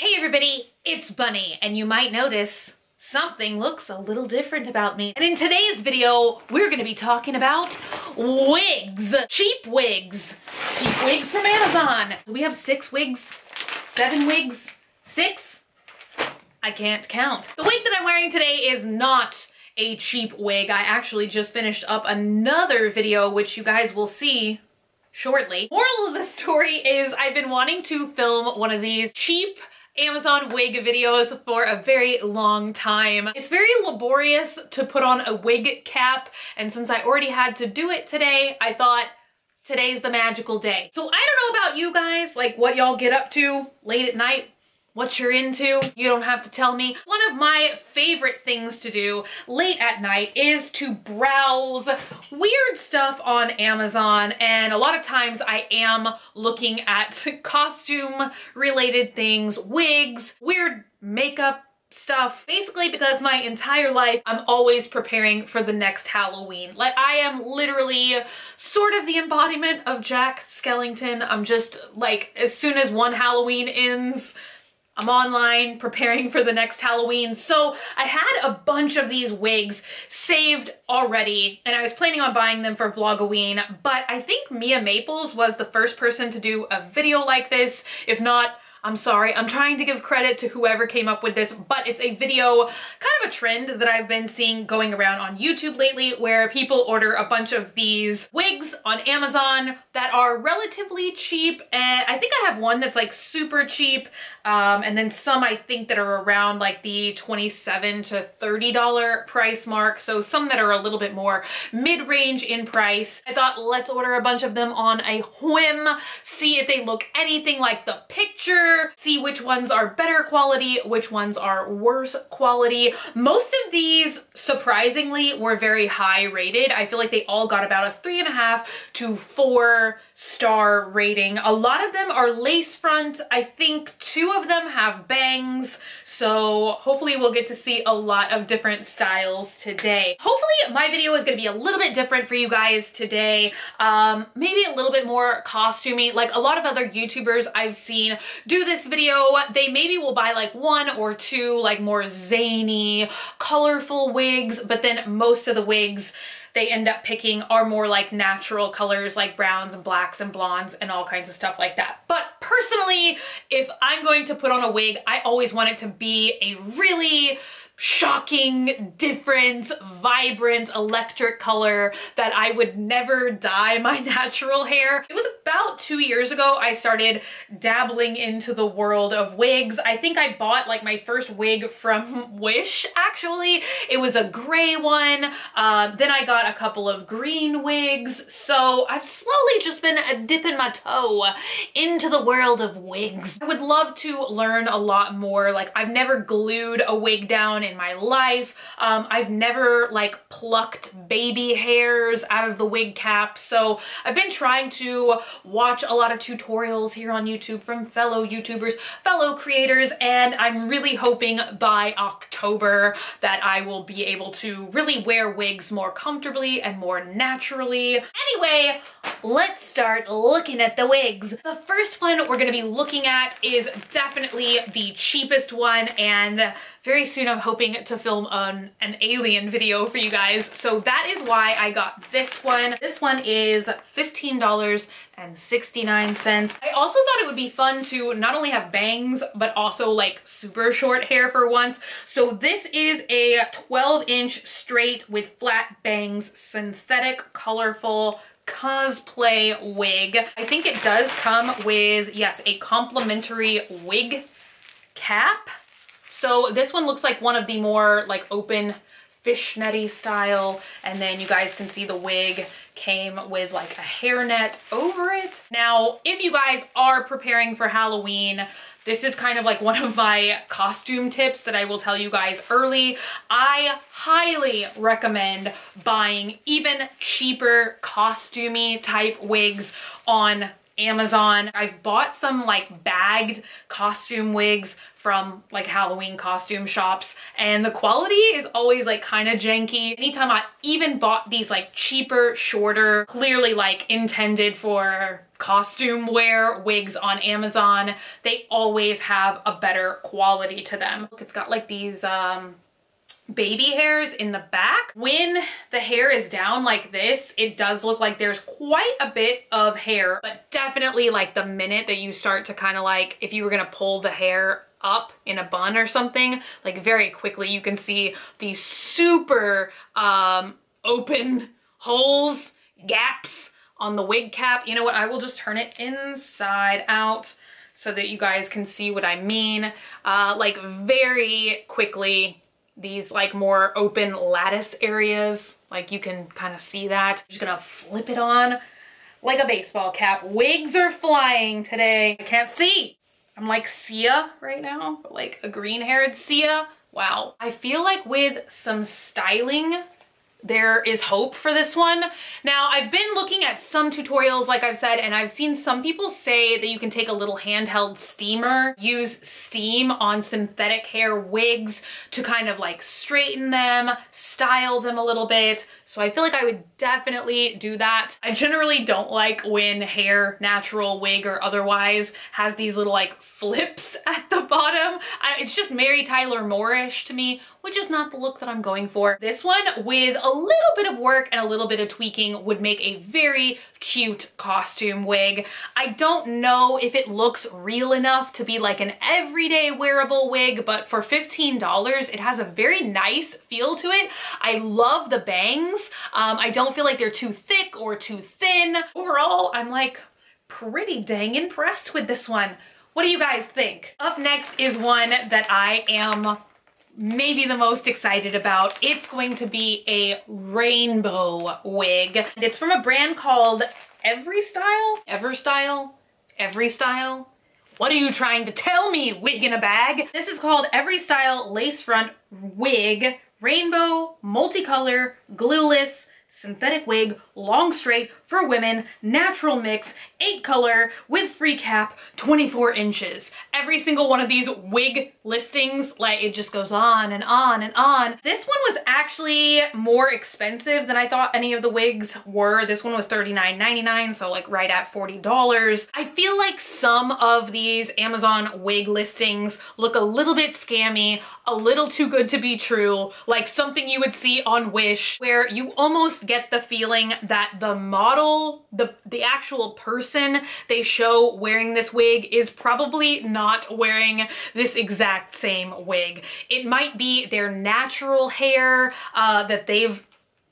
Hey everybody, it's Bunny, and you might notice something looks a little different about me. And in today's video, we're gonna be talking about wigs. Cheap wigs. Cheap wigs from Amazon. We have six wigs, seven wigs, six? I can't count. The wig that I'm wearing today is not a cheap wig. I actually just finished up another video, which you guys will see shortly. Moral of the story is I've been wanting to film one of these cheap Amazon wig videos for a very long time. It's very laborious to put on a wig cap and since I already had to do it today, I thought today's the magical day. So I don't know about you guys, like what y'all get up to late at night what you're into. You don't have to tell me. One of my favorite things to do late at night is to browse weird stuff on Amazon and a lot of times I am looking at costume related things, wigs, weird makeup stuff basically because my entire life I'm always preparing for the next Halloween. Like I am literally sort of the embodiment of Jack Skellington. I'm just like as soon as one Halloween ends I'm online preparing for the next Halloween. So I had a bunch of these wigs saved already and I was planning on buying them for Vlogoween, but I think Mia Maples was the first person to do a video like this. If not, I'm sorry, I'm trying to give credit to whoever came up with this, but it's a video, kind of a trend that I've been seeing going around on YouTube lately where people order a bunch of these wigs on Amazon that are relatively cheap. And I think I have one that's like super cheap. Um, and then some I think that are around like the 27 to $30 price mark. So some that are a little bit more mid-range in price. I thought let's order a bunch of them on a whim, see if they look anything like the picture see which ones are better quality, which ones are worse quality. Most of these, surprisingly, were very high rated. I feel like they all got about a three and a half to four star rating. A lot of them are lace front. I think two of them have bangs. So hopefully we'll get to see a lot of different styles today. Hopefully my video is gonna be a little bit different for you guys today. Um, maybe a little bit more costumey. Like a lot of other YouTubers I've seen do this video, they maybe will buy like one or two like more zany, colorful wigs, but then most of the wigs they end up picking are more like natural colors like browns and blacks and blondes and all kinds of stuff like that. But personally, if I'm going to put on a wig, I always want it to be a really shocking, different, vibrant, electric color that I would never dye my natural hair. It was about two years ago I started dabbling into the world of wigs. I think I bought like my first wig from Wish actually. It was a gray one. Uh, then I got a couple of green wigs. So I've slowly just been uh, dipping my toe into the world of wigs. I would love to learn a lot more. Like I've never glued a wig down in my life. Um, I've never like plucked baby hairs out of the wig cap. So I've been trying to watch a lot of tutorials here on YouTube from fellow YouTubers, fellow creators, and I'm really hoping by October that I will be able to really wear wigs more comfortably and more naturally. Anyway, let's start looking at the wigs. The first one we're gonna be looking at is definitely the cheapest one and very soon I'm hoping to film an, an alien video for you guys. So that is why I got this one. This one is $15.69. I also thought it would be fun to not only have bangs, but also like super short hair for once. So this is a 12 inch straight with flat bangs, synthetic, colorful, cosplay wig. I think it does come with, yes, a complimentary wig cap. So this one looks like one of the more like open fishnetty style and then you guys can see the wig came with like a hairnet over it. Now if you guys are preparing for Halloween this is kind of like one of my costume tips that I will tell you guys early. I highly recommend buying even cheaper costumey type wigs on Amazon. I've bought some like bagged costume wigs from like Halloween costume shops and the quality is always like kind of janky. Anytime I even bought these like cheaper, shorter, clearly like intended for costume wear wigs on Amazon, they always have a better quality to them. Look, it's got like these um, baby hairs in the back. When the hair is down like this, it does look like there's quite a bit of hair, but definitely like the minute that you start to kind of like, if you were gonna pull the hair up in a bun or something, like very quickly you can see these super um, open holes, gaps on the wig cap. You know what, I will just turn it inside out so that you guys can see what I mean. Uh, like very quickly, these like more open lattice areas, like you can kind of see that. I'm just gonna flip it on like a baseball cap. Wigs are flying today. I can't see. I'm like Sia right now, like a green haired Sia. Wow. I feel like with some styling, there is hope for this one. Now, I've been looking at some tutorials, like I've said, and I've seen some people say that you can take a little handheld steamer, use steam on synthetic hair wigs to kind of like straighten them, style them a little bit. So I feel like I would definitely do that. I generally don't like when hair, natural wig or otherwise, has these little like flips at the bottom. I, it's just Mary Tyler Moore-ish to me, which is not the look that I'm going for. This one with a little bit of work and a little bit of tweaking would make a very cute costume wig. I don't know if it looks real enough to be like an everyday wearable wig, but for $15, it has a very nice feel to it. I love the bangs um, I don't feel like they're too thick or too thin. Overall, I'm like pretty dang impressed with this one. What do you guys think? Up next is one that I am maybe the most excited about. It's going to be a rainbow wig. It's from a brand called Every Style? Ever Style? Every Style? What are you trying to tell me, wig in a bag? This is called Every Style Lace Front Wig rainbow, multicolor, glueless, synthetic wig, long straight for women, natural mix, eight color with free cap, 24 inches. Every single one of these wig listings, like it just goes on and on and on. This one was actually more expensive than I thought any of the wigs were. This one was $39.99, so like right at $40. I feel like some of these Amazon wig listings look a little bit scammy, a little too good to be true, like something you would see on Wish, where you almost get the feeling that the model, the, the actual person they show wearing this wig is probably not wearing this exact same wig. It might be their natural hair uh, that they've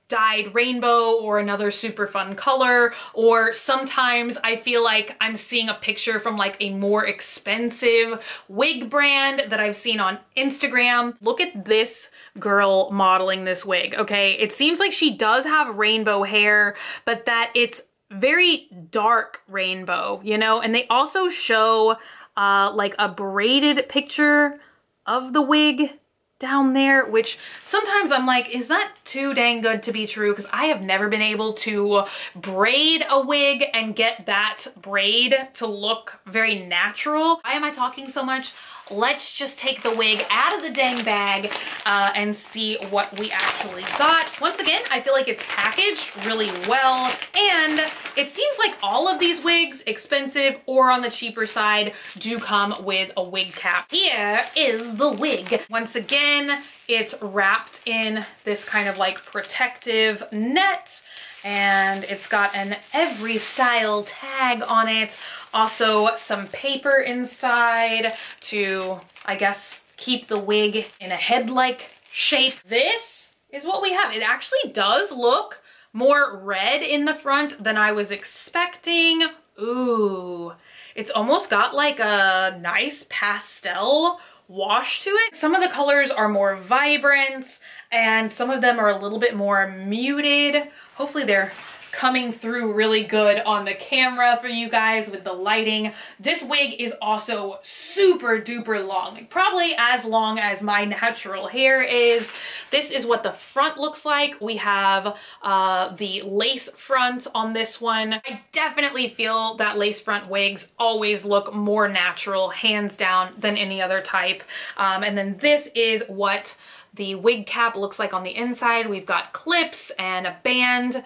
dyed rainbow or another super fun color or sometimes I feel like I'm seeing a picture from like a more expensive wig brand that I've seen on Instagram. Look at this girl modeling this wig, okay? It seems like she does have rainbow hair, but that it's very dark rainbow, you know? And they also show uh, like a braided picture of the wig down there, which sometimes I'm like, is that too dang good to be true? Because I have never been able to braid a wig and get that braid to look very natural. Why am I talking so much? Let's just take the wig out of the dang bag uh, and see what we actually got. Once again, I feel like it's packaged really well and it seems like all of these wigs, expensive or on the cheaper side, do come with a wig cap. Here is the wig. Once again, it's wrapped in this kind of like protective net and it's got an every style tag on it also some paper inside to, I guess, keep the wig in a head-like shape. This is what we have. It actually does look more red in the front than I was expecting. Ooh, it's almost got like a nice pastel wash to it. Some of the colors are more vibrant and some of them are a little bit more muted. Hopefully they're coming through really good on the camera for you guys with the lighting. This wig is also super duper long, like probably as long as my natural hair is. This is what the front looks like. We have uh, the lace front on this one. I definitely feel that lace front wigs always look more natural, hands down, than any other type. Um, and then this is what the wig cap looks like on the inside. We've got clips and a band.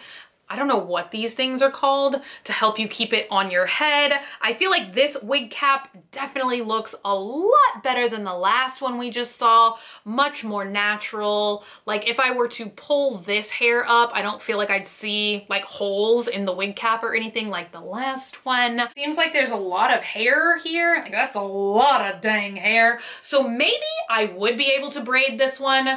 I don't know what these things are called to help you keep it on your head. I feel like this wig cap definitely looks a lot better than the last one we just saw. Much more natural. Like if I were to pull this hair up, I don't feel like I'd see like holes in the wig cap or anything like the last one. Seems like there's a lot of hair here. Like that's a lot of dang hair. So maybe I would be able to braid this one.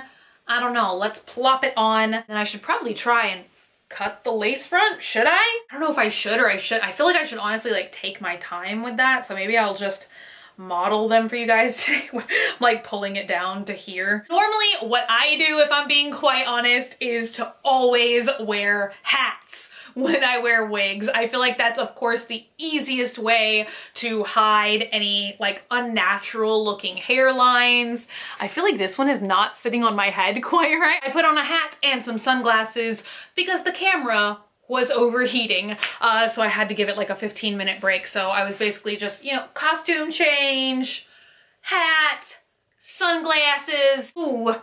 I don't know. Let's plop it on. And I should probably try and cut the lace front? Should I? I don't know if I should or I should. I feel like I should honestly like take my time with that. So maybe I'll just model them for you guys today. like pulling it down to here. Normally what I do, if I'm being quite honest, is to always wear hats when I wear wigs. I feel like that's of course the easiest way to hide any like unnatural looking hairlines. I feel like this one is not sitting on my head quite right. I put on a hat and some sunglasses because the camera was overheating uh, so I had to give it like a 15 minute break so I was basically just you know costume change hat sunglasses. Ooh,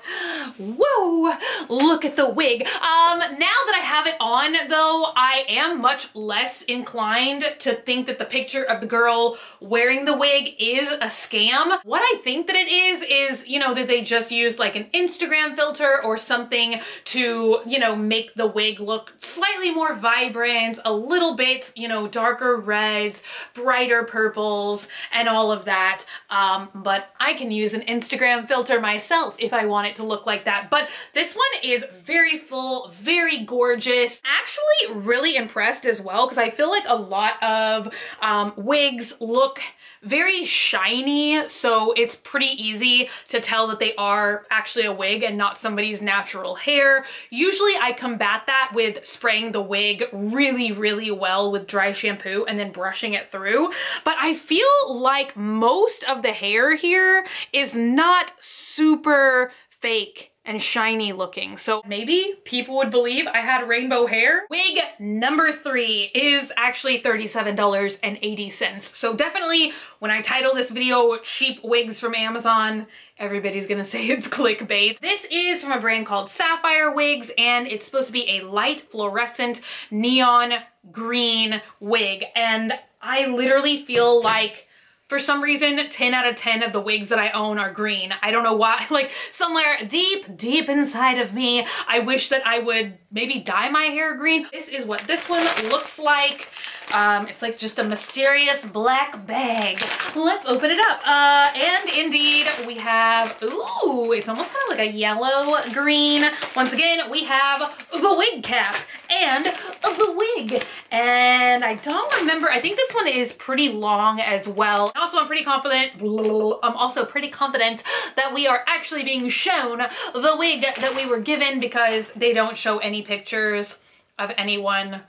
whoa, look at the wig. Um, now that I have it on though, I am much less inclined to think that the picture of the girl wearing the wig is a scam. What I think that it is, is, you know, that they just used like an Instagram filter or something to, you know, make the wig look slightly more vibrant, a little bit, you know, darker reds, brighter purples, and all of that. Um, but I can use an Instagram Instagram filter myself if I want it to look like that. But this one is very full, very gorgeous. Actually really impressed as well because I feel like a lot of um, wigs look very shiny, so it's pretty easy to tell that they are actually a wig and not somebody's natural hair. Usually I combat that with spraying the wig really, really well with dry shampoo and then brushing it through. But I feel like most of the hair here is not super fake and shiny looking. So maybe people would believe I had rainbow hair. Wig number three is actually $37.80. So definitely when I title this video cheap wigs from Amazon, everybody's gonna say it's clickbait. This is from a brand called Sapphire Wigs and it's supposed to be a light fluorescent neon green wig. And I literally feel like for some reason, 10 out of 10 of the wigs that I own are green. I don't know why. Like somewhere deep, deep inside of me, I wish that I would maybe dye my hair green. This is what this one looks like. Um, it's like just a mysterious black bag. Let's open it up. Uh, and indeed we have, ooh, it's almost kind of like a yellow green. Once again, we have the wig cap and the wig. And I don't remember, I think this one is pretty long as well. Also, I'm pretty confident, I'm also pretty confident that we are actually being shown the wig that we were given because they don't show any pictures of anyone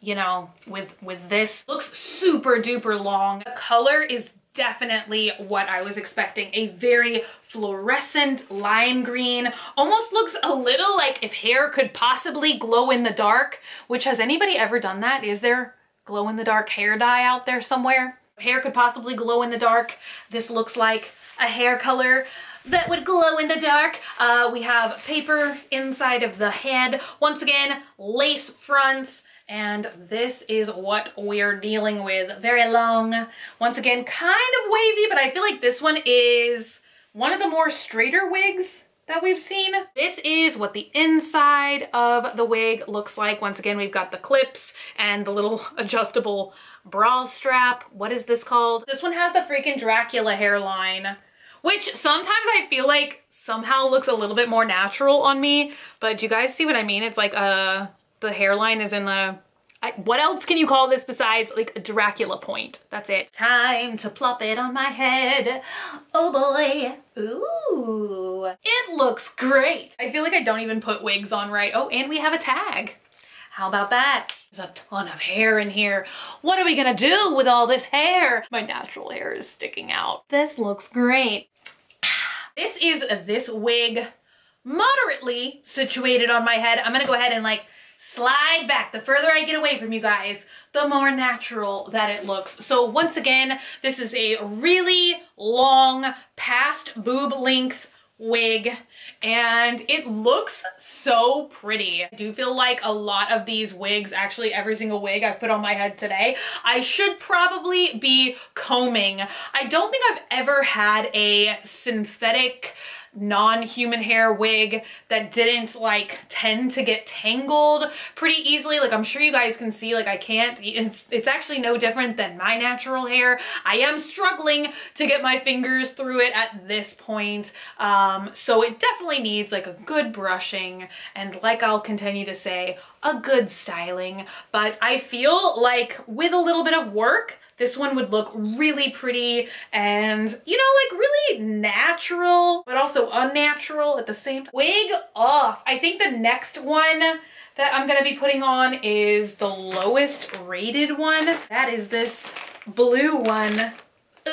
you know, with, with this. Looks super duper long. The color is definitely what I was expecting. A very fluorescent lime green. Almost looks a little like if hair could possibly glow in the dark, which has anybody ever done that? Is there glow in the dark hair dye out there somewhere? Hair could possibly glow in the dark. This looks like a hair color that would glow in the dark. Uh, we have paper inside of the head. Once again, lace fronts, and this is what we're dealing with. Very long, once again, kind of wavy, but I feel like this one is one of the more straighter wigs that we've seen. This is what the inside of the wig looks like. Once again, we've got the clips and the little adjustable bra strap. What is this called? This one has the freaking Dracula hairline, which sometimes I feel like somehow looks a little bit more natural on me. But do you guys see what I mean? It's like a the hairline is in the I, what else can you call this besides like a Dracula point? That's it. Time to plop it on my head. Oh boy. Ooh. It looks great. I feel like I don't even put wigs on right. Oh, and we have a tag. How about that? There's a ton of hair in here. What are we gonna do with all this hair? My natural hair is sticking out. This looks great. This is this wig moderately situated on my head. I'm gonna go ahead and like slide back. The further I get away from you guys, the more natural that it looks. So once again, this is a really long past boob length wig and it looks so pretty. I do feel like a lot of these wigs, actually every single wig I've put on my head today, I should probably be combing. I don't think I've ever had a synthetic non-human hair wig that didn't like tend to get tangled pretty easily. Like I'm sure you guys can see like I can't, it's, it's actually no different than my natural hair. I am struggling to get my fingers through it at this point. Um, so it definitely needs like a good brushing and like I'll continue to say, a good styling. But I feel like with a little bit of work, this one would look really pretty and, you know, like really natural, but also unnatural at the same time. Wig off. I think the next one that I'm gonna be putting on is the lowest rated one. That is this blue one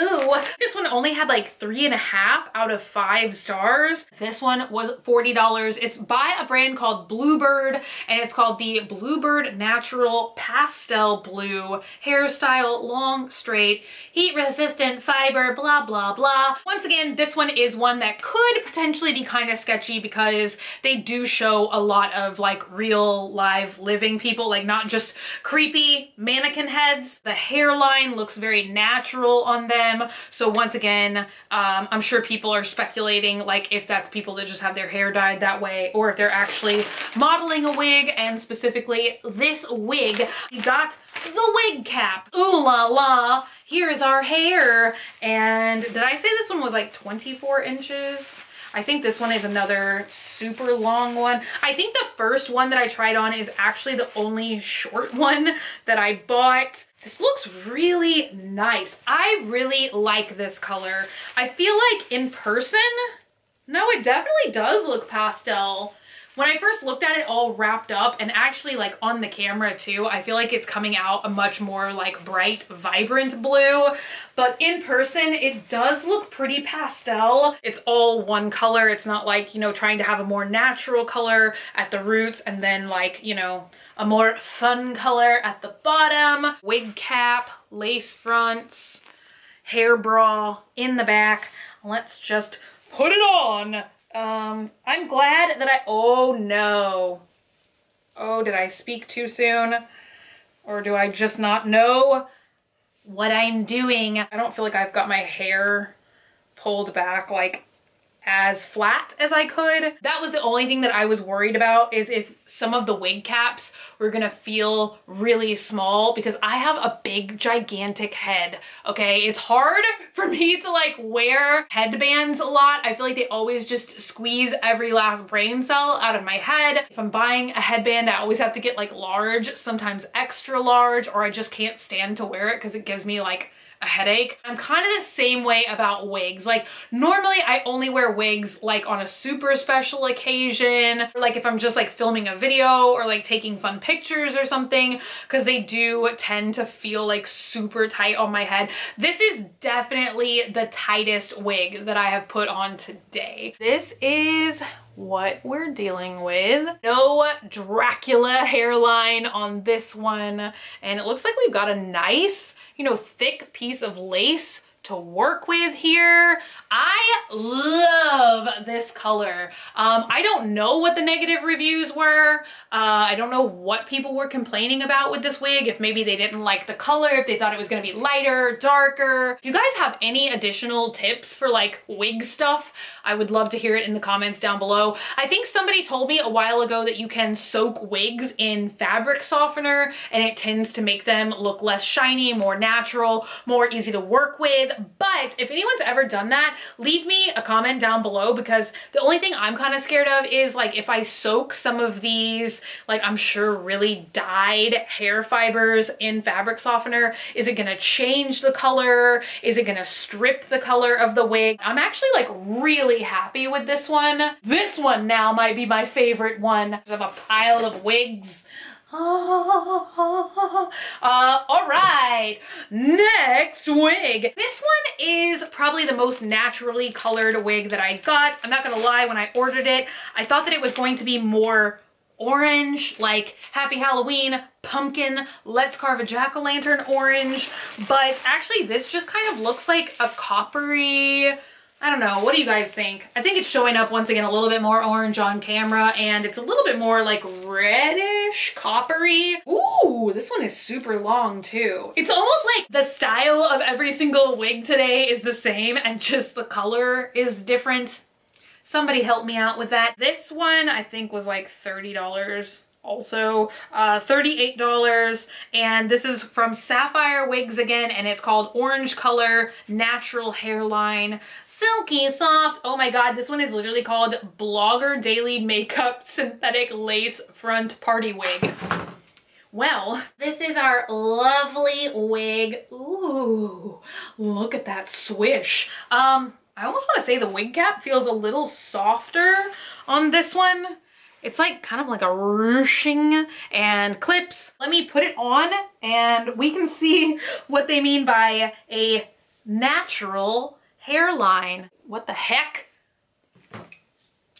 Ooh, this one only had like three and a half out of five stars. This one was $40. It's by a brand called Bluebird and it's called the Bluebird Natural Pastel Blue Hairstyle Long Straight Heat Resistant Fiber blah blah blah. Once again, this one is one that could potentially be kind of sketchy because they do show a lot of like real live living people, like not just creepy mannequin heads. The hairline looks very natural on them them. So once again, um, I'm sure people are speculating like if that's people that just have their hair dyed that way or if they're actually modeling a wig and specifically this wig. We got the wig cap. Ooh la la, here's our hair. And did I say this one was like 24 inches? I think this one is another super long one. I think the first one that I tried on is actually the only short one that I bought. This looks really nice. I really like this color. I feel like in person, no, it definitely does look pastel. When I first looked at it all wrapped up and actually like on the camera too, I feel like it's coming out a much more like bright, vibrant blue. But in person, it does look pretty pastel. It's all one color. It's not like, you know, trying to have a more natural color at the roots and then like, you know, a more fun color at the bottom. Wig cap, lace fronts, hair bra in the back. Let's just put it on. Um, I'm glad that I, oh no. Oh, did I speak too soon? Or do I just not know what I'm doing? I don't feel like I've got my hair pulled back like as flat as I could. That was the only thing that I was worried about is if some of the wig caps were gonna feel really small because I have a big gigantic head, okay? It's hard for me to like wear headbands a lot. I feel like they always just squeeze every last brain cell out of my head. If I'm buying a headband, I always have to get like large, sometimes extra large, or I just can't stand to wear it because it gives me like a headache. I'm kind of the same way about wigs. Like normally I only wear wigs like on a super special occasion, or like if I'm just like filming a video or like taking fun pictures or something, because they do tend to feel like super tight on my head. This is definitely the tightest wig that I have put on today. This is what we're dealing with. No Dracula hairline on this one. And it looks like we've got a nice you know, thick piece of lace to work with here. I love this color. Um, I don't know what the negative reviews were. Uh, I don't know what people were complaining about with this wig, if maybe they didn't like the color, if they thought it was gonna be lighter, darker. If you guys have any additional tips for like wig stuff, I would love to hear it in the comments down below. I think somebody told me a while ago that you can soak wigs in fabric softener and it tends to make them look less shiny, more natural, more easy to work with. But if anyone's ever done that, leave me a comment down below because the only thing I'm kind of scared of is like if I soak some of these, like I'm sure really dyed hair fibers in fabric softener, is it gonna change the color? Is it gonna strip the color of the wig? I'm actually like really happy with this one. This one now might be my favorite one. I have a pile of wigs Uh, all right, next wig. This one is probably the most naturally colored wig that I got. I'm not gonna lie, when I ordered it, I thought that it was going to be more orange, like Happy Halloween, pumpkin, let's carve a jack-o'-lantern orange, but actually this just kind of looks like a coppery, I don't know. What do you guys think? I think it's showing up once again a little bit more orange on camera and it's a little bit more like reddish, coppery. Ooh, this one is super long too. It's almost like the style of every single wig today is the same and just the color is different. Somebody help me out with that. This one I think was like $30 also uh, $38 and this is from Sapphire Wigs again and it's called Orange Color Natural Hairline Silky Soft. Oh my god, this one is literally called Blogger Daily Makeup Synthetic Lace Front Party Wig. Well, this is our lovely wig. Ooh, look at that swish. Um, I almost want to say the wig cap feels a little softer on this one it's like kind of like a ruching and clips. Let me put it on and we can see what they mean by a natural hairline. What the heck?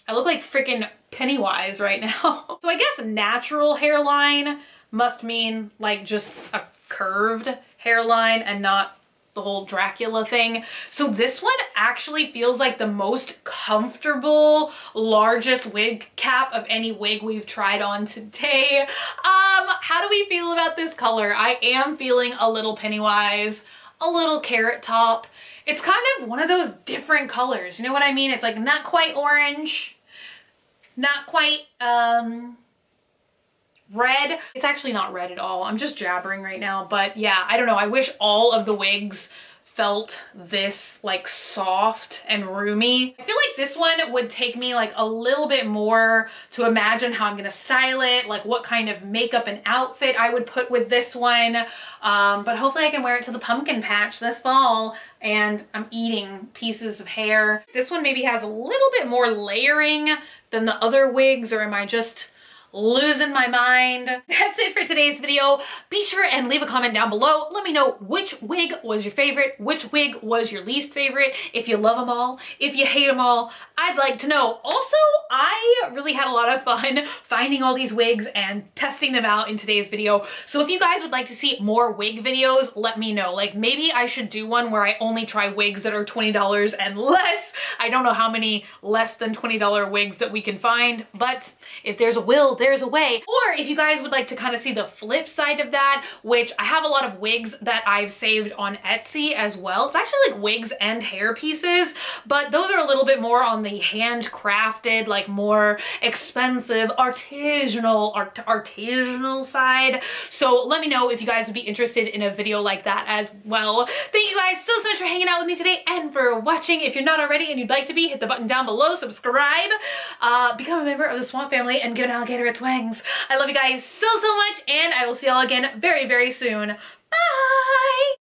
I look like freaking Pennywise right now. so I guess natural hairline must mean like just a curved hairline and not the whole Dracula thing. So this one actually feels like the most comfortable, largest wig cap of any wig we've tried on today. Um, how do we feel about this color? I am feeling a little Pennywise, a little Carrot Top. It's kind of one of those different colors. You know what I mean? It's like not quite orange, not quite, um, red. It's actually not red at all. I'm just jabbering right now, but yeah, I don't know. I wish all of the wigs felt this like soft and roomy. I feel like this one would take me like a little bit more to imagine how I'm gonna style it, like what kind of makeup and outfit I would put with this one. Um, but hopefully I can wear it to the pumpkin patch this fall and I'm eating pieces of hair. This one maybe has a little bit more layering than the other wigs or am I just losing my mind. That's it for today's video. Be sure and leave a comment down below. Let me know which wig was your favorite, which wig was your least favorite, if you love them all, if you hate them all. I'd like to know. Also, I really had a lot of fun finding all these wigs and testing them out in today's video. So if you guys would like to see more wig videos, let me know. Like maybe I should do one where I only try wigs that are $20 and less. I don't know how many less than $20 wigs that we can find, but if there's a will, there's a way. Or if you guys would like to kind of see the flip side of that, which I have a lot of wigs that I've saved on Etsy as well. It's actually like wigs and hair pieces, but those are a little bit more on the handcrafted, like more expensive, artisanal, art artisanal side. So let me know if you guys would be interested in a video like that as well. Thank you guys so, so much for hanging out with me today and for watching. If you're not already and you'd like to be, hit the button down below, subscribe, uh, become a member of the Swamp Family, and give an alligator its wings. I love you guys so, so much, and I will see y'all again very, very soon. Bye!